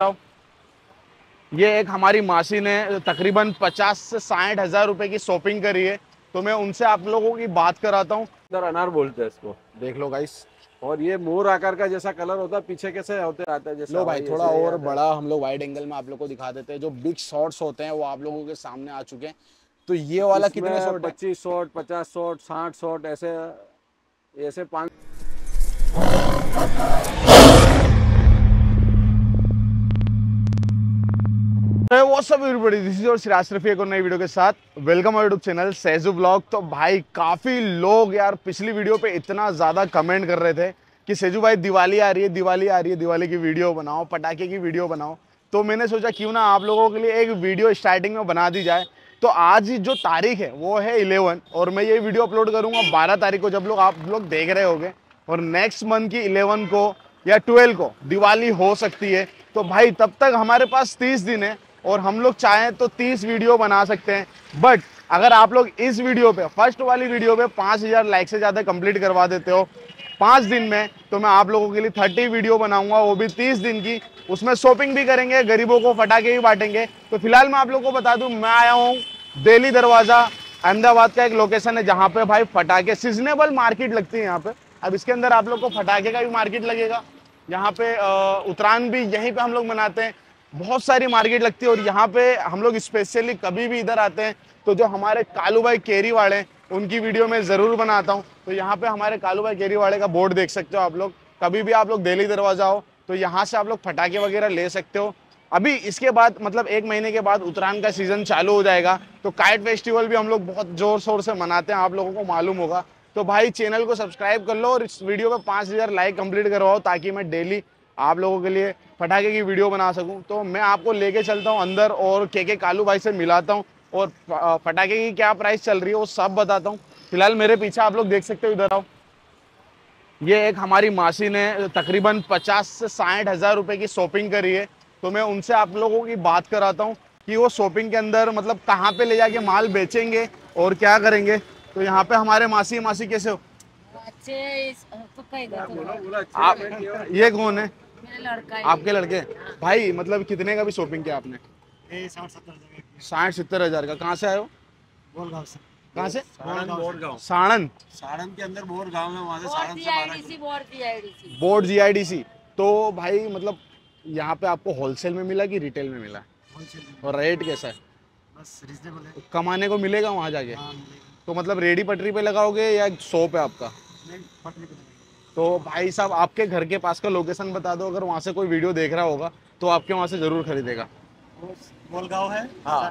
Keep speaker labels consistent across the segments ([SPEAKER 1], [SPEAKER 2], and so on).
[SPEAKER 1] ये एक हमारी मासी ने तकरीबन 50 से साठ हज़ार रुपए की शॉपिंग करी है तो मैं उनसे आप लोगों की बात कराता हूँ।
[SPEAKER 2] इधर अनार बोलते हैं इसको।
[SPEAKER 1] देख लो गाइस
[SPEAKER 2] और ये मोर आकार का जैसा कलर होता है पीछे कैसे होते आता है जैसे
[SPEAKER 1] लो भाई थोड़ा और बड़ा हम लोग वाइड एंगल में आप लोग को दिखा देते हैं। जो बिग शॉट्स होते हैं वो आप लोगों के सामने आ चुके हैं। तो ये वाला कितने है?
[SPEAKER 2] पच्चीस शॉट पचास शॉर्ट साठ शॉर्ट ऐसे ऐसे पाँच
[SPEAKER 1] वो सब एवरीबॉडी दिस इज़ और सिराज रफी एक और नई वीडियो के साथ। वेलकम यूट्यूब चैनल सेजू ब्लॉग तो भाई, काफ़ी लोग यार पिछली वीडियो पे इतना ज़्यादा कमेंट कर रहे थे कि सेजू भाई, दिवाली आ रही है, दिवाली आ रही है, दिवाली की वीडियो बनाओ, पटाखे की वीडियो बनाओ। तो मैंने सोचा, क्यों ना आप लोगों के लिए एक वीडियो स्टार्टिंग में बना दी जाए। तो आज जो तारीख है, वो है इलेवन, और मैं ये वीडियो अपलोड करूँगा बारह तारीख को, जब लोग, आप लोग देख रहे होगे। और नेक्स्ट मंथ की इलेवन को या ट्वेल्व को दिवाली हो सकती है। तो भाई, तब तक हमारे पास तीस दिन है और हम लोग चाहें तो तीस वीडियो बना सकते हैं। बट अगर आप लोग इस वीडियो पे, फ़र्स्ट वाली वीडियो पे पाँच हज़ार लाइक से ज़्यादा कंप्लीट करवा देते हो, पाँच दिन में तो मैं आप लोगों के लिए थर्टी वीडियो बनाऊँगा, वो भी तीस दिन की। उसमें शॉपिंग भी करेंगे, गरीबों को फटाके भी बांटेंगे। तो फ़िलहाल मैं आप लोगों को बता दूँ, मैं आया हूँ दिल्ली दरवाज़ा, अहमदाबाद का एक लोकेशन है जहाँ पे भाई फटाके सीजनेबल मार्केट लगती है यहाँ पे। अब इसके अंदर आप लोग को फटाके का भी मार्केट लगेगा। यहाँ पे उत्तरायण भी यहीं पे हम लोग मनाते हैं। बहुत सारी मार्केट लगती है और यहाँ पे हम लोग स्पेशली कभी भी इधर आते हैं तो जो हमारे कालू भाई केरी वाले उनकी वीडियो में ज़रूर बनाता हूँ। तो यहाँ पे हमारे कालू भाई केरी वाले का बोर्ड देख सकते हो आप लोग। कभी भी आप लोग दिल्ली दरवाज़ा हो तो यहाँ से आप लोग फटाके वगैरह ले सकते हो। अभी इसके बाद मतलब एक महीने के बाद उत्तरायण का सीज़न चालू हो जाएगा तो काइट फेस्टिवल भी हम लोग बहुत ज़ोर शोर से मनाते हैं, आप लोगों को मालूम होगा। तो भाई चैनल को सब्सक्राइब कर लो और इस वीडियो पे पाँच हज़ार लाइक कंप्लीट करवाओ, ताकि मैं डेली आप लोगों के लिए पटाखे की वीडियो बना सकूँ। तो मैं आपको लेके चलता हूँ अंदर और के के कालू भाई से मिलाता हूँ और पटाखे की क्या प्राइस चल रही है वो सब बताता हूँ। फ़िलहाल मेरे पीछे आप लोग देख सकते हो इधर आओ। ये एक हमारी मासी ने तकरीबन 50 से साठ हज़ार रुपए की शॉपिंग करी है। तो मैं उनसे आप लोगों की बात कराता हूँ कि वो शॉपिंग के अंदर मतलब कहाँ पे ले जाके माल बेचेंगे और क्या करेंगे। तो यहाँ पे हमारे मासी मासी कैसे हो?
[SPEAKER 3] अच्छे
[SPEAKER 1] आप ये कौन है?
[SPEAKER 3] लड़का
[SPEAKER 1] आपके लड़के? भाई मतलब कितने का भी शॉपिंग किया आपने?
[SPEAKER 4] साठ सत्तर
[SPEAKER 1] हज़ार का कहाँ से आए हो?
[SPEAKER 4] बोल से।
[SPEAKER 1] कहाँ से?
[SPEAKER 2] गाँव
[SPEAKER 1] साणंद
[SPEAKER 2] के अंदर बोर गाँव है वहाँ से
[SPEAKER 3] बोर्ड जीआईडीसी
[SPEAKER 1] तो भाई मतलब यहाँ पे आपको होलसेल में मिला कि रिटेल में मिला?
[SPEAKER 4] में।
[SPEAKER 1] और रेट कैसा है?
[SPEAKER 4] बस रीजनेबल है।
[SPEAKER 1] कमाने को मिलेगा वहाँ जाके?
[SPEAKER 4] हाँ
[SPEAKER 1] तो मतलब रेडी पटरी पे लगाओगे या शॉप है आपका?
[SPEAKER 4] नहीं पटने पे।
[SPEAKER 1] तो भाई साहब आपके घर के पास का लोकेशन बता दो। अगर वहाँ से कोई वीडियो देख रहा होगा तो आपके वहाँ से ज़रूर खरीदेगा।
[SPEAKER 4] वो है
[SPEAKER 1] हाँ।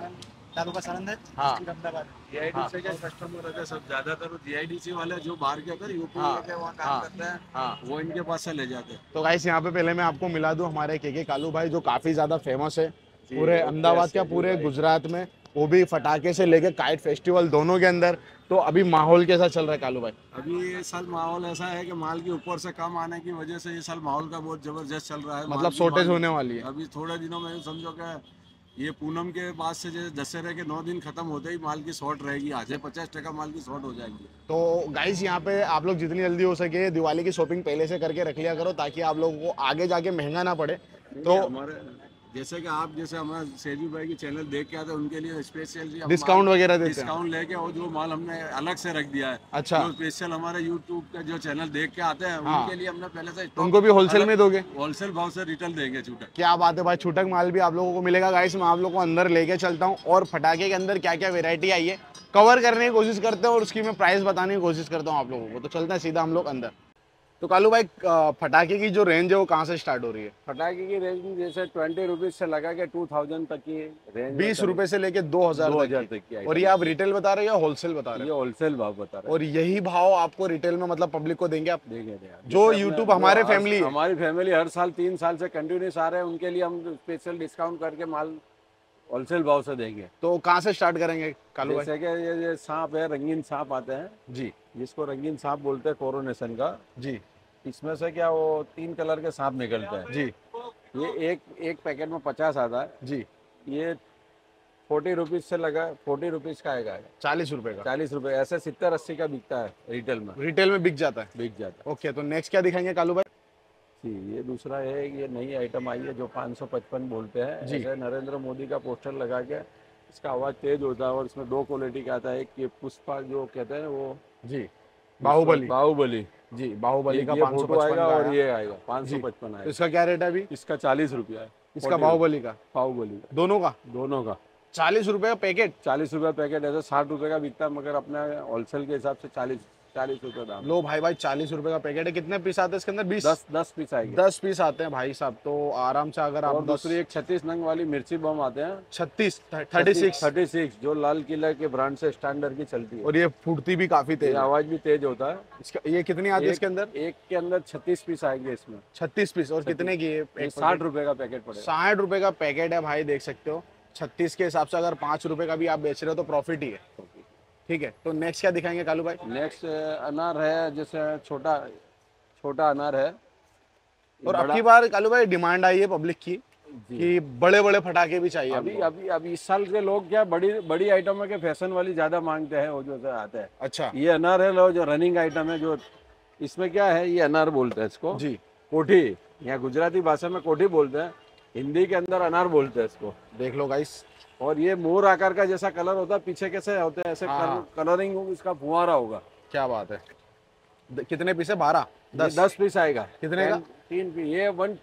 [SPEAKER 4] तालुका सारंद है।
[SPEAKER 1] हाँ।
[SPEAKER 2] जीआईडीसी के कस्टमर रहते सब ज़्यादातर जीआईडीसी वाले जो बाहर के अगर यूपी
[SPEAKER 1] हाँ,
[SPEAKER 2] के वहाँ
[SPEAKER 1] हाँ,
[SPEAKER 2] करते हैं
[SPEAKER 1] हाँ।
[SPEAKER 2] वो इनके पास से ले जाते हैं।
[SPEAKER 1] तो गाइस यहाँ पे पहले मैं आपको मिला दूँ हमारे के के कालू भाई जो काफ़ी ज़्यादा फ़ेमस है पूरे अहमदाबाद क्या पूरे गुजरात में। वो भी फटाके से लेके काइट फेस्टिवल दोनों के अंदर। तो अभी माहौल कैसा चल रहा है कालू भाई?
[SPEAKER 2] अभी ये साल माहौल ऐसा है कि माल की ऊपर से कम आने की वजह से ये साल माहौल का बहुत ज़बरदस्त चल रहा है।
[SPEAKER 1] मतलब शॉर्टेज होने वाली है।
[SPEAKER 2] अभी थोड़े दिनों में समझो कि ये पूनम के बाद से जैसे दशहरे के नौ दिन खत्म होते ही माल की शॉर्ट रहेगी आज पचास टका माल की शॉर्ट हो जाएगी।
[SPEAKER 1] तो गाइस यहाँ पे आप लोग जितनी जल्दी हो सके दिवाली की शॉपिंग पहले से करके रख लिया करो ताकि आप लोगों को आगे जाके महँगा ना पड़े।
[SPEAKER 2] तो हमारे जैसे कि आप जैसे हमारे सेजू भाई की चैनल देख के आते हैं उनके लिए स्पेशल
[SPEAKER 1] डिस्काउंट वगैरह देते हैं?
[SPEAKER 2] डिस्काउंट लेके और जो माल हमने अलग से रख दिया है।
[SPEAKER 1] अच्छा।
[SPEAKER 2] जो स्पेशल हमारे यूट्यूब का जो चैनल देख के आते हैं
[SPEAKER 1] हाँ।
[SPEAKER 2] उनके लिए हमने पहले से
[SPEAKER 1] उनको भी होलसेल में दोगे?
[SPEAKER 2] होलसेल भाव से रिटेल देंगे छूटक।
[SPEAKER 1] क्या बात है भाई छूटक माल भी आप लोगों को मिलेगा। गाइस मैं आप लोगों को अंदर लेके चलता हूँ और फटाके के अंदर क्या क्या वेरायटी आई है कवर करने की कोशिश करते हैं और उसकी मैं प्राइस बताने की कोशिश करता हूँ आप लोगों को। तो चलते हैं सीधा हम लोग अंदर। तो कालू भाई फटाके की जो रेंज है वो कहाँ से स्टार्ट हो रही है?
[SPEAKER 2] फटाके की रेंज जैसे ट्वेंटी रुपीज़ से लगा के टू थाउज़ेंड तक की रेंज
[SPEAKER 1] बीस रुपए से लेके दो हज़ार
[SPEAKER 2] दो हज़ार तक की
[SPEAKER 1] और ये आप रिटेल बता रहे हो या होलसेल बता रहे
[SPEAKER 2] ये होलसेल भाव बता रहे
[SPEAKER 1] और यही भाव आपको रिटेल में मतलब पब्लिक को देंगे आप?
[SPEAKER 2] हैं देंगे।
[SPEAKER 1] जो
[SPEAKER 2] यूट्यूब
[SPEAKER 1] हमारे है।
[SPEAKER 2] हमारी फैमिली हर साल तीन साल से कंटिन्यूस आ रहे हैं उनके लिए हम स्पेशल डिस्काउंट करके माल होलसेल भाव से देंगे।
[SPEAKER 1] तो कहाँ से स्टार्ट करेंगे कालू भाई?
[SPEAKER 2] जैसे कि ये ये सांप है रंगीन सांप आते हैं।
[SPEAKER 1] जी।
[SPEAKER 2] जिसको रंगीन सांप बोलते हैं कोरोनेशन का।
[SPEAKER 1] जी।
[SPEAKER 2] इसमें से क्या वो तीन कलर के सांप निकलते हैं।
[SPEAKER 1] जी।
[SPEAKER 2] ये एक एक पैकेट में पचास आता है।
[SPEAKER 1] जी।
[SPEAKER 2] ये फोर्टी रुपीज़ से लगा फोर्टी रुपीज़ का आएगा।
[SPEAKER 1] चालीस रुपए का।
[SPEAKER 2] चालीस रुपए ऐसे सत्तर अस्सी का बिकता है रिटेल में।
[SPEAKER 1] रिटेल में बिक जाता है।
[SPEAKER 2] बिक जाता है।
[SPEAKER 1] ओके तो नेक्स्ट क्या दिखाएँगे कालू भाई?
[SPEAKER 2] जी ये दूसरा है ये नई आइटम आई है जो 555 बोलते हैं।
[SPEAKER 1] जी।
[SPEAKER 2] नरेंद्र मोदी का पोस्टर लगा के इसका आवाज़ तेज होता है और इसमें दो क्वालिटी का आता है। एक ये पुष्पा जो कहते हैं वो
[SPEAKER 1] जी बाहुबली।
[SPEAKER 2] बाहुबली।
[SPEAKER 1] जी बाहुबली का पाँच सौ
[SPEAKER 2] आएगा और ये आएगा पाँच सौ पचपन आएगा।
[SPEAKER 1] इसका क्या रेट है अभी?
[SPEAKER 2] इसका चालीस रुपया है।
[SPEAKER 1] इसका बाहुबली का?
[SPEAKER 2] बाहुबली
[SPEAKER 1] दोनों का?
[SPEAKER 2] दोनों का।
[SPEAKER 1] चालीस रुपये का पैकेट?
[SPEAKER 2] चालीस रुपये पैकेट ऐसा साठ रुपये का बिकता है मगर अपने होलसेल के हिसाब से चालीस चालीस रुपये दाम।
[SPEAKER 1] लो भाई भाई चालीस रुपए का पैकेट है। कितने पीस आते हैं इसके अंदर? बीस?
[SPEAKER 2] दस दस पीस आएगी।
[SPEAKER 1] दस पीस आते हैं भाई साहब तो आराम से अगर आप
[SPEAKER 2] दूसरी एक छत्तीस नंग वाली मिर्ची बम आते हैं।
[SPEAKER 1] छत्तीस थर्टी सिक्स।
[SPEAKER 2] थर्टी सिक्स जो लाल किला के ब्रांड से स्टैंडर्ड की चलती है।
[SPEAKER 1] और ये फूटती भी काफ़ी तेज
[SPEAKER 2] आवाज़ भी तेज होता है।
[SPEAKER 1] इसका ये कितनी आती है इसके अंदर?
[SPEAKER 2] एक के अंदर छत्तीस पीस आएँगे इसमें।
[SPEAKER 1] छत्तीस पीस और कितने की
[SPEAKER 2] साठ रुपए का पैकेट पड़ेगा।
[SPEAKER 1] साठ रुपए का पैकेट है भाई देख सकते हो। छत्तीस के हिसाब से अगर पाँच रुपए का भी आप बेच रहे हो तो प्रॉफिट ही है। ठीक है तो नेक्स्ट क्या दिखाएँगे कालू भाई?
[SPEAKER 2] नेक्स्ट अनार है जैसे छोटा छोटा अनार है।
[SPEAKER 1] और अब की बार कालू भाई डिमांड आई है पब्लिक की कि बड़े बड़े फटाके भी चाहिए
[SPEAKER 2] अभी अभी अभी इस साल के लोग क्या बड़ी बड़ी आइटम के फ़ैशन वाली ज़्यादा मांगते हैं वो जो आते हैं।
[SPEAKER 1] अच्छा।
[SPEAKER 2] ये अनार है लो जो रनिंग आइटम है जो इसमें क्या है ये अनार बोलते हैं इसको।
[SPEAKER 1] जी।
[SPEAKER 2] कोठी यहाँ गुजराती भाषा में कोठी बोलते हैं हिंदी के अंदर अनार बोलते हैं इसको।
[SPEAKER 1] देख लो गाइस
[SPEAKER 2] और ये मोर आकार का जैसा कलर होता है पीछे कैसे होते हैं ऐसे
[SPEAKER 1] हाँ।
[SPEAKER 2] कलर, कलरिंग इसका फुहारा होगा।
[SPEAKER 1] क्या बात है। कितने पीस है? बारह? दस?
[SPEAKER 2] दस पीस आएगा।
[SPEAKER 1] कितने का?
[SPEAKER 2] तीन पीस ये वन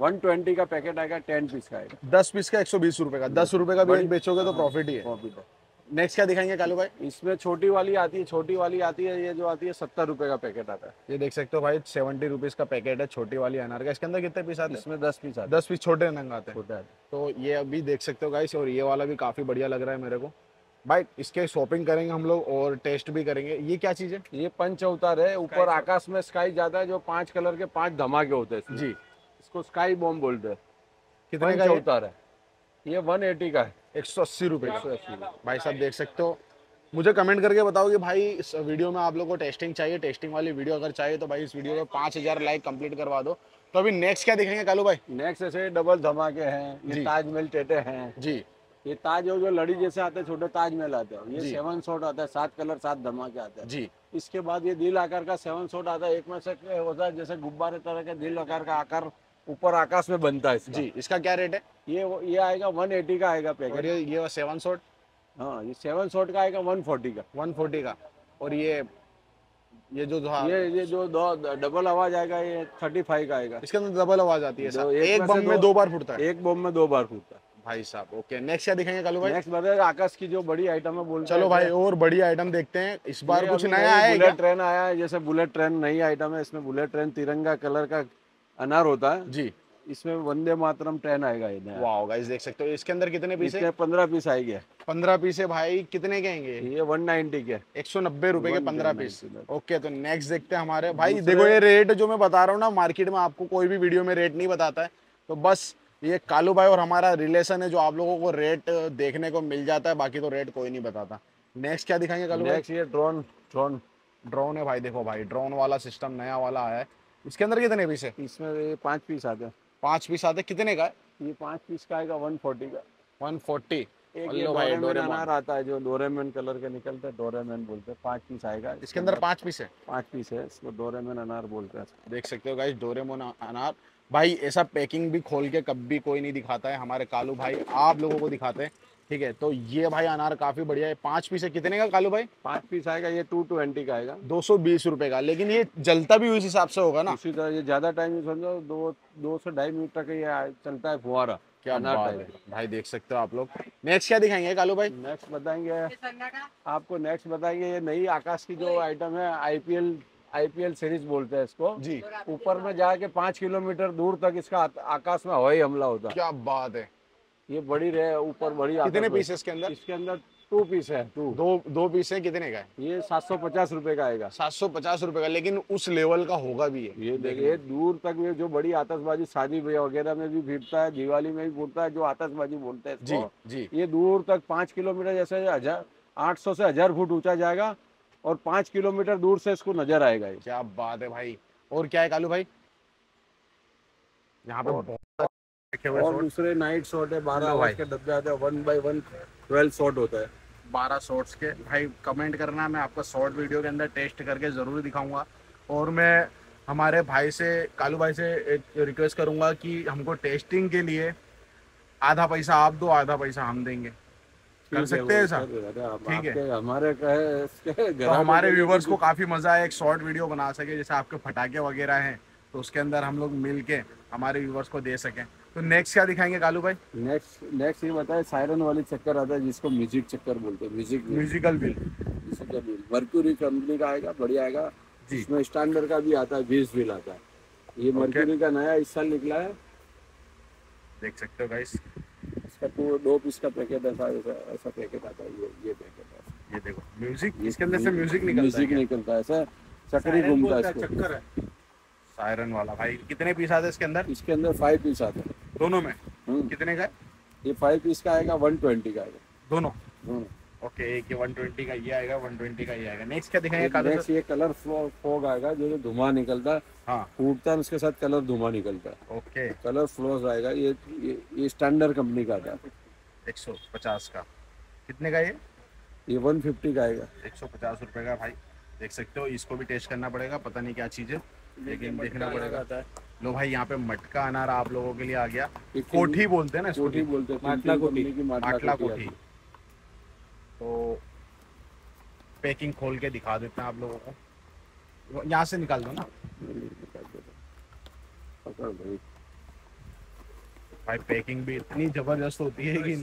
[SPEAKER 2] वन ट्वेंटी का पैकेट आएगा टेन पीस का आएगा।
[SPEAKER 1] दस पीस का एक सौ बीस रुपए का। दस रुपए का भी बेचोगे तो प्रॉफिट ही है।
[SPEAKER 2] प्रॉफिट है।
[SPEAKER 1] नेक्स्ट क्या दिखाएँगे कालू भाई?
[SPEAKER 2] इसमें छोटी वाली आती है छोटी वाली आती है ये जो आती है सत्तर रुपए का पैकेट आता है।
[SPEAKER 1] ये देख सकते हो भाई सेवेंटी रुपीज़ का पैकेट है छोटी वाली अनार का। इसके अंदर कितने पीस आते हैं?
[SPEAKER 2] इसमें दस पीस आते
[SPEAKER 1] दस पीस छोटे नंग आते हैं। तो ये अभी देख सकते हो गाइस और ये वाला भी काफ़ी बढ़िया लग रहा है मेरे को। भाई इसके शॉपिंग करेंगे हम लोग और टेस्ट भी करेंगे। ये क्या चीज़ है?
[SPEAKER 2] ये पंच अवतार है। ऊपर आकाश में स्काई जाता है जो पाँच कलर के पाँच धमाके होते हैं
[SPEAKER 1] जी।
[SPEAKER 2] इसको स्काई बॉम्ब बोलते हैं।
[SPEAKER 1] कितने का
[SPEAKER 2] अवतार है। ये वन एटी का है।
[SPEAKER 1] एक सौ अस्सी रुपए का
[SPEAKER 2] 180 का।
[SPEAKER 1] भाई साहब देख सकते हो। मुझे कमेंट करके बताओ कि भाई इस वीडियो में आप लोगों को टेस्टिंग चाहिए टेस्टिंग वाली वीडियो अगर चाहिए तो भाई इस वीडियो में पाँच हज़ार लाइक कंप्लीट करवा दो। तो अभी नेक्स्ट क्या दिखेंगे कालू भाई?
[SPEAKER 2] नेक्स्ट ऐसे डबल धमाके हैं
[SPEAKER 1] जी।
[SPEAKER 2] ये ताजमहल टेटे हैं।
[SPEAKER 1] जी।
[SPEAKER 2] ये ताज हो जो लड़ी जैसे आते हैं छोटे ताजमहल आते हैं ये सेवन शॉट आता है सात कलर सात धमाके आते हैं।
[SPEAKER 1] जी।
[SPEAKER 2] इसके बाद ये दिल आकार का सेवन शॉट आता है एक में से होता है जैसे गुब्बारे तरह के दिल आकार का आकार ऊपर आकाश में बनता है इसका।
[SPEAKER 1] जी इसका क्या रेट है?
[SPEAKER 2] ये ये आएगा वन एटी का आएगा
[SPEAKER 1] और
[SPEAKER 2] पैकेट
[SPEAKER 1] ये ये सेवन शॉट
[SPEAKER 2] हाँ ये सेवन शॉट का आएगा वन फोर्टी का।
[SPEAKER 1] वन फोर्टी का। और ये ये जो
[SPEAKER 2] ये ये जो दो डबल आवाज़ आएगा ये थर्टी फाइव का आएगा।
[SPEAKER 1] इसके अंदर डबल आवाज़ आती है साहब।
[SPEAKER 2] एक
[SPEAKER 1] एक बम में
[SPEAKER 2] दो-
[SPEAKER 1] बार फूटता है।
[SPEAKER 2] एक बम में दो बार फूटता है।
[SPEAKER 1] भाई साहब ओके नेक्स्ट क्या दिखेंगे कालू भाई?
[SPEAKER 2] नेक्स्ट बताए आकाश की जो बड़ी आइटम है बोल
[SPEAKER 1] चलो भाई और बड़ी आइटम देखते हैं। इस बार कुछ नया है
[SPEAKER 2] बुलेट ट्रेन आया है जैसे बुलेट ट्रेन नई आइटम है इसमें बुलेट ट्रेन तिरंगा कलर का अनार होता है।
[SPEAKER 1] जी।
[SPEAKER 2] इसमें वंदे मातरम ट्रेन आएगा
[SPEAKER 1] वाओ गाइस देख सकते हो इसके अंदर कितने पीस है?
[SPEAKER 2] पंद्रह पीस आएँगे।
[SPEAKER 1] पंद्रह पीस है भाई कितने के आएँगे?
[SPEAKER 2] ये वन नाइनटी के।
[SPEAKER 1] एक सौ नब्बे रुपए के पंद्रह पीस। ओके तो नेक्स्ट देखते हैं हमारे। भाई देखो ये रेट जो मैं बता रहा हूँ ना मार्केट में आपको कोई भी वीडियो में रेट नहीं बताता है। तो बस ये कालू भाई और हमारा रिलेशन है जो आप लोगों को रेट देखने को मिल जाता है बाकी तो रेट कोई नहीं बताता। नेक्स्ट क्या दिखाएँगे कालू भाई?
[SPEAKER 2] नेक्स्ट ये ड्रोन ड्रोन
[SPEAKER 1] ड्रोन है भाई देखो भाई ड्रोन वाला सिस्टम नया वाला आया है। इसके अंदर कितने पीस है?
[SPEAKER 2] इसमें ये पाँच पीस आते हैं।
[SPEAKER 1] पाँच पीस आते कितने का है?
[SPEAKER 2] ये पाँच पीस का आएगा वन फोर्टी का।
[SPEAKER 1] One forty.
[SPEAKER 2] अनार आता है जो डोरेमोन कलर के निकलते हैं डोरेमोन बोलते हैं। पाँच पीस आएगा।
[SPEAKER 1] इसके अंदर पाँच पीस है।
[SPEAKER 2] पाँच पीस है इसको डोरेमोन अनार बोलते हैं।
[SPEAKER 1] देख सकते हो गाइस डोरेमोन अनार। भाई ऐसा पैकिंग भी खोल के कभी कोई नहीं दिखाता है। हमारे कालू भाई आप लोगों को दिखाते हैं। ठीक है तो ये भाई अनार काफ़ी बढ़िया है। पाँच पीस है कितने का कालू भाई?
[SPEAKER 2] पाँच पीस आएगा ये टू ट्वेंटी का आएगा।
[SPEAKER 1] दो सौ बीस रुपए का लेकिन ये जलता भी उस हिसाब से होगा ना?
[SPEAKER 2] उसी तरह ये ज़्यादा टाइम नहीं समझो दो दो से ढाई मिनट तक ये चलता है फुहारा
[SPEAKER 1] क्या
[SPEAKER 2] अनार
[SPEAKER 1] बात है भाई देख सकते हो आप लोग। नेक्स्ट क्या दिखाएँगे कालू भाई?
[SPEAKER 2] नेक्स्ट बताएँगे आपको नेक्स्ट बताएँगे ये नई आकाश की जो आइटम है आईपीएल आईपीएल सीरीज़ बोलते हैं इसको।
[SPEAKER 1] जी।
[SPEAKER 2] ऊपर में जाके पाँच किलोमीटर दूर तक इसका आकाश में हवाई हमला होता है।
[SPEAKER 1] क्या बात है।
[SPEAKER 2] ये बड़ी रहे ऊपर बड़ी
[SPEAKER 1] कितने पीस है इसके अंदर?
[SPEAKER 2] इसके अंदर टू पीस है टू
[SPEAKER 1] दो दो पीस है कितने का है?
[SPEAKER 2] ये सात सौ पचास रुपए का आएगा।
[SPEAKER 1] सात सौ पचास रुपए का लेकिन उस लेवल का होगा भी है
[SPEAKER 2] ये देखिए दूर तक ये जो बड़ी आतशबाजी शादी वगैरह में भी फीटता है दिवाली में भी फूटता है जो आतशबाजी बोलते हैं
[SPEAKER 1] जी जी।
[SPEAKER 2] ये दूर तक पाँच किलोमीटर जैसे हज़ार आठ सौ से हज़ार फुट ऊँचा जाएगा और पाँच किलोमीटर दूर से इसको नज़र आएगा
[SPEAKER 1] क्या बात है भाई। और क्या है कालू भाई? यहाँ पे रखे हुए
[SPEAKER 2] और दूसरे नाइट शॉट है बारह। आवाज़ के डब्बे आते हैं one by one twelve shot होता है
[SPEAKER 1] बारह शॉर्ट्स के भाई कमेंट करना मैं आपका शॉर्ट वीडियो के अंदर टेस्ट करके ज़रूर दिखाऊँगा और मैं हमारे भाई से कालू भाई से एक रिक्वेस्ट करूँगा कि हमको टेस्टिंग के लिए आधा पैसा आप दो आधा पैसा हम देंगे कर
[SPEAKER 2] है,
[SPEAKER 1] सकते हैं।
[SPEAKER 2] हम
[SPEAKER 1] ठीक है।
[SPEAKER 2] हमारे
[SPEAKER 1] तो हमारे व्यूवर्स को काफ़ी मज़ा आए एक शॉर्ट वीडियो बना सके जैसे आपके फटाके वगैरह हैं तो उसके अंदर हम लोग मिल के हमारे व्यूवर्स को दे सकें तो नेक्स्ट क्या दिखाएँगे कालू भाई?
[SPEAKER 2] नेक्स्ट नेक्स्ट ये बताए सायरन वाली चक्कर आता है जिसको म्यूज़िक चक्कर बोलते हैं music
[SPEAKER 1] musical bill
[SPEAKER 2] musical bill Mercury company का आएगा बढ़िया आएगा।
[SPEAKER 1] जी।
[SPEAKER 2] इसमें स्टैंडर्ड का भी आता है बीस बिल आता है। ये मर्क्यूरी का नया इस साल निकला है।
[SPEAKER 1] देख सकते हो गाइस
[SPEAKER 2] इसका टू दो पीस का पैकेट ऐसा ऐसा पैकेट आता है ये ये पैकेट है।
[SPEAKER 1] ये देखो म्यूज़िक इसके अंदर से म्यूज़िक निकलता
[SPEAKER 2] म्यूज़िक
[SPEAKER 1] है
[SPEAKER 2] निकलता है ऐसा चक्री घूमता है
[SPEAKER 4] चक्कर है।
[SPEAKER 1] सायरन वाला। भाई कितने पीस आते हैं इसके अंदर?
[SPEAKER 2] इसके अंदर फाइव पीस आते हैं।
[SPEAKER 1] दोनों में?
[SPEAKER 2] हम्म,
[SPEAKER 1] कितने का है?
[SPEAKER 2] ये फाइव पीस का आएगा वन ट्वेंटी का आएगा।
[SPEAKER 1] दोनों। ओके एक ये 120 का ये आएगा 120 का ये आएगा। नेक्स्ट क्या दिखाएँगे कालू
[SPEAKER 2] नेक्स्ट ये कलर फॉग आएगा जो जो धुआँ निकलता है
[SPEAKER 1] हाँ।
[SPEAKER 2] फूटता है उसके साथ कलर धुआँ निकलता है।
[SPEAKER 1] ओके।
[SPEAKER 2] कलर फ्लोज आएगा ये ये, स्टैंडर्ड कंपनी का आता है।
[SPEAKER 1] 150 का। कितने का ये?
[SPEAKER 2] ये वन फिफ्टी का आएगा।
[SPEAKER 1] 150 रुपए का भाई। देख सकते हो इसको भी टेस्ट करना पड़ेगा पता नहीं क्या चीज़ है। लेकिन देखना पड़ेगा। लो भाई यहाँ पे मटका अनार आप लोगों के लिए आ गया। कोठी बोलते हैं ना
[SPEAKER 2] कोठी बोलते हैं
[SPEAKER 1] माटला कोठी। माटला कोठी तो पैकिंग खोल के दिखा देते हैं आप लोगों को। यहाँ से निकाल दो ना।
[SPEAKER 2] भाई।
[SPEAKER 1] भाई पैकिंग भी इतनी ज़बरदस्त होती है कि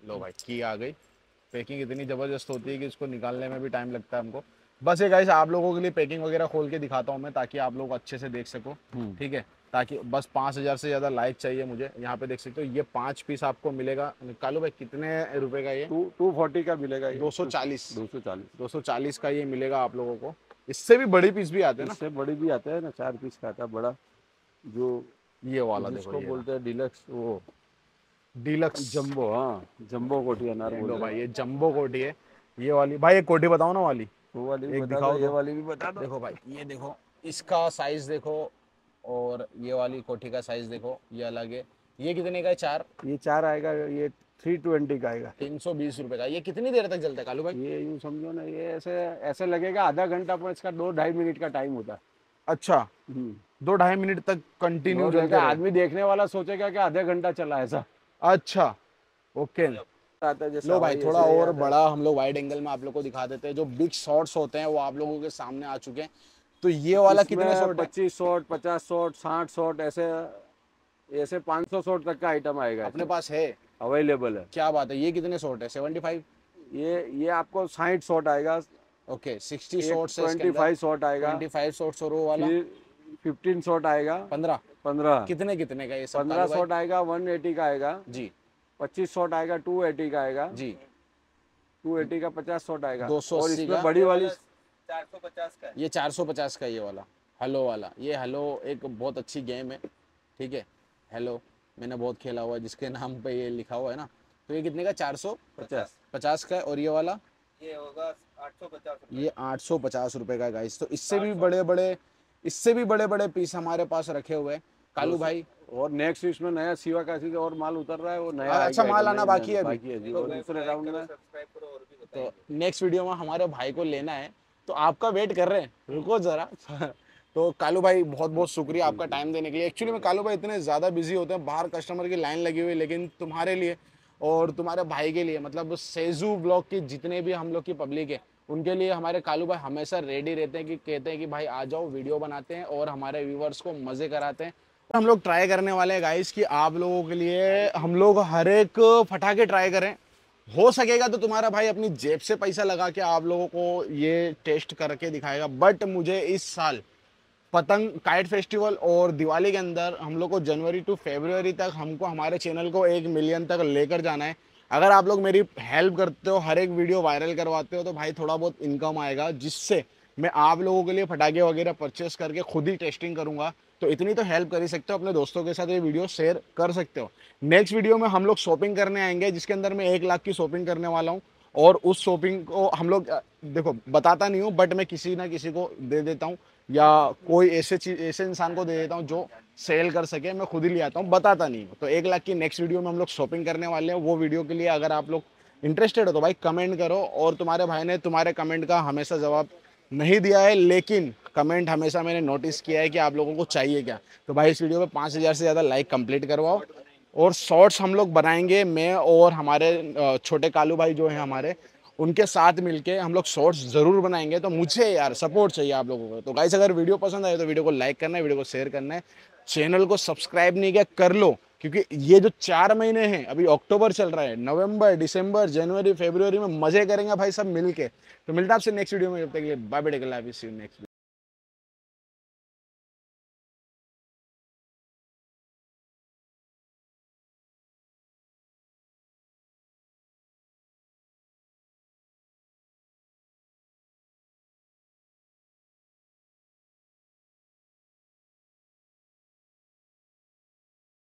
[SPEAKER 1] लो भाई की आ गई। पैकिंग इतनी ज़बरदस्त होती है कि इसको निकालने में भी टाइम लगता है हमको। बस ये गाइस आप लोगों के लिए पैकिंग वगैरह खोल के दिखाता हूँ मैं ताकि आप लोग अच्छे से देख सको।
[SPEAKER 2] हम्म।
[SPEAKER 1] ठीक है? ताकि बस पाँच हज़ार से ज़्यादा लाइक चाहिए मुझे। यहाँ पे देख सकते हो ये पाँच पीस आपको मिलेगा। कालू भाई कितने रुपए का ये?
[SPEAKER 2] टू टू फोर्टी का मिलेगा
[SPEAKER 1] दो सौ चालीस।
[SPEAKER 2] दो सौ चालीस।
[SPEAKER 1] दो सौ चालीस का ये मिलेगा आप लोगों को। इससे भी बड़ी पीस भी आते हैं
[SPEAKER 2] इससे बड़ी भी आता है ना चार पीस का आता है बड़ा। जो
[SPEAKER 1] ये वाला देखो
[SPEAKER 2] बोलते हैं डिलक्स वो।
[SPEAKER 1] डिलक्स
[SPEAKER 2] जम्बो हाँ जम्बो कोठी अनार
[SPEAKER 1] लो
[SPEAKER 2] बोलते
[SPEAKER 1] भाई ये जम्बो कोटी है। ये वाली भाई एक कोटी बताओ ना वाली।
[SPEAKER 2] वो वाली भी
[SPEAKER 1] एक
[SPEAKER 2] बता
[SPEAKER 1] दिखाओ
[SPEAKER 2] दो। ये। वाली भी बता दो।
[SPEAKER 1] देखो भाई ये देखो इसका साइज़ देखो और ये वाली कोठी का साइज़ देखो ये अलग है। ये कितने का है? चार।
[SPEAKER 2] ये चार आएगा ये थ्री ट्वेंटी का आएगा।
[SPEAKER 1] तीन सौ बीस रुपए का। ये कितनी देर तक चलता है कालू भाई?
[SPEAKER 2] ये यूँ समझो ना ये ऐसे ऐसे लगेगा आधा घंटा पर इसका दो ढाई मिनट का टाइम होता है।
[SPEAKER 1] अच्छा।
[SPEAKER 2] हम्म।
[SPEAKER 1] दो ढाई मिनट तक कंटिन्यू
[SPEAKER 2] आदमी देखने वाला सोचेगा कि आधा घंटा चला ऐसा।
[SPEAKER 1] अच्छा। ओके।
[SPEAKER 2] आता है
[SPEAKER 1] लो भाई थोड़ा और बड़ा हम लोग वाइड एंगल में आप लोग को दिखा देते हैं जो बिग शॉट्स होते हैं वो आप लोगों के सामने आ चुके हैं। तो ये वाला कितने शॉट
[SPEAKER 2] पच्चीस शॉट पचास शॉट साठ शॉट ऐसे ऐसे पाँच सौ शॉट तक का आइटम आएगा
[SPEAKER 1] अपने पास है?
[SPEAKER 2] अवेलेबल है।
[SPEAKER 1] क्या बात है ये कितने शॉट है? सेवेंटी फाइव
[SPEAKER 2] ये ये आपको साठ शॉट आएगा।
[SPEAKER 1] ओके सिक्सटी शॉट से
[SPEAKER 2] ट्वेंटी फाइव शॉट आएगा।
[SPEAKER 1] ट्वेंटी फाइव शॉट्स और वाला?
[SPEAKER 2] शॉट आएगा।
[SPEAKER 1] पंद्रह?
[SPEAKER 2] पंद्रह।
[SPEAKER 1] कितने कितने का ये
[SPEAKER 2] पंद्रह? शॉट आएगा वन एटी का आएगा।
[SPEAKER 1] जी।
[SPEAKER 2] पच्चीस शॉट आएगा टू एटी का आएगा।
[SPEAKER 1] जी।
[SPEAKER 2] टू एटी का पचास शॉट आएगा
[SPEAKER 1] 280
[SPEAKER 2] और
[SPEAKER 1] का?
[SPEAKER 2] इसमें बड़ी वाली चार सौ पचास का
[SPEAKER 1] ये 450 का ये वाला हेलो वाला। ये हेलो एक बहुत अच्छी गेम है ठीक है? हेलो मैंने बहुत खेला हुआ है जिसके नाम पे ये लिखा हुआ है ना। तो ये कितने का? चार सौ
[SPEAKER 2] पचास।
[SPEAKER 1] पचास का है और ये वाला?
[SPEAKER 4] ये होगा आठ सौ पचास
[SPEAKER 1] ये आठ सौ पचास रुपए का गाइस तो इससे भी बड़े बड़े इससे भी बड़े बड़े पीस हमारे पास रखे हुए हैं। कालू भाई।
[SPEAKER 2] और नेक्स्ट इसमें नया सिवा काशी का और माल उतर रहा है वो नया
[SPEAKER 1] अच्छा, माल आना बाकी है अभी।
[SPEAKER 2] बाकी है जी और दूसरे राउंड में
[SPEAKER 1] तो नेक्स्ट वीडियो में हमारे भाई को लेना है तो आपका वेट कर रहे हैं। रुको जरा। तो कालू भाई बहुत बहुत शुक्रिया आपका टाइम देने के लिए। एक्चुअली में कालू भाई इतने ज़्यादा बिज़ी होते हैं बाहर कस्टमर की लाइन लगी हुई है लेकिन तुम्हारे लिए और तुम्हारे भाई के लिए मतलब सेजू ब्लॉक की जितने भी हम लोग की पब्लिक है उनके लिए हमारे कालू भाई हमेशा रेडी रहते हैं कि कहते हैं कि भाई आ जाओ वीडियो बनाते हैं और हमारे व्यूवर्स को मज़े कराते हैं। हम लोग ट्राई करने वाले हैं गाइस कि आप लोगों के लिए हम लोग हर एक फटाके ट्राई करें। हो सकेगा तो तुम्हारा भाई अपनी जेब से पैसा लगा के आप लोगों को ये टेस्ट करके दिखाएगा। बट मुझे इस साल पतंग काइट फेस्टिवल और दिवाली के अंदर हम लोग को जनवरी टू फरवरी तक हमको, हमारे चैनल को एक मिलियन तक लेकर जाना है। अगर आप लोग मेरी हेल्प करते हो, हर एक वीडियो वायरल करवाते हो तो भाई थोड़ा बहुत इनकम आएगा, जिससे मैं आप लोगों के लिए फटाके वगैरह परचेस करके खुद ही टेस्टिंग करूँगा। तो इतनी तो हेल्प कर ही सकते हो, अपने दोस्तों के साथ ये वीडियो शेयर कर सकते हो। नेक्स्ट वीडियो में हम लोग शॉपिंग करने आएँगे, जिसके अंदर मैं एक लाख की शॉपिंग करने वाला हूँ। और उस शॉपिंग को हम लोग, देखो, बताता नहीं हूँ बट मैं किसी ना किसी को दे देता हूँ, या कोई ऐसे चीज़ ऐसे इंसान को दे देता हूँ, जो सेल कर सके, मैं खुद ही ले आता हूँ, बताता नहीं हूँ। तो एक लाख की नेक्स्ट वीडियो में हम लोग शॉपिंग करने वाले हैं, वो वीडियो के लिए अगर आप लोग इंटरेस्टेड हो तो भाई कमेंट करो, और तुम्हारे भाई ने तुम्हारे कमेंट का हमेशा जवाब नहीं दिया है, लेकिन कमेंट हमेशा मैंने नोटिस किया है कि आप लोगों को चाहिए क्या। तो भाई, इस वीडियो पे पाँच हज़ार से ज़्यादा लाइक कंप्लीट करवाओ। और शॉर्ट्स हम लोग बनाएँगे, मैं और हमारे छोटे कालू भाई जो हैं हमारे, उनके साथ मिलके हम लोग शॉर्ट्स ज़रूर बनाएँगे। तो मुझे यार सपोर्ट चाहिए आप लोगों को। तो गाइस अगर वीडियो पसंद आए तो वीडियो को लाइक करना है वीडियो को शेयर करना है। चैनल को सब्सक्राइब नहीं किया, कर लो। क्योंकि ये जो चार महीने हैं, अभी अक्टूबर चल रहा है, नवंबर, दिसंबर, जनवरी फरवरी में मज़े करेंगे भाई सब मिलके। तो मिलता है आपसे नेक्स्ट वीडियो में, जब तक बाय लाइव नेक्स्ट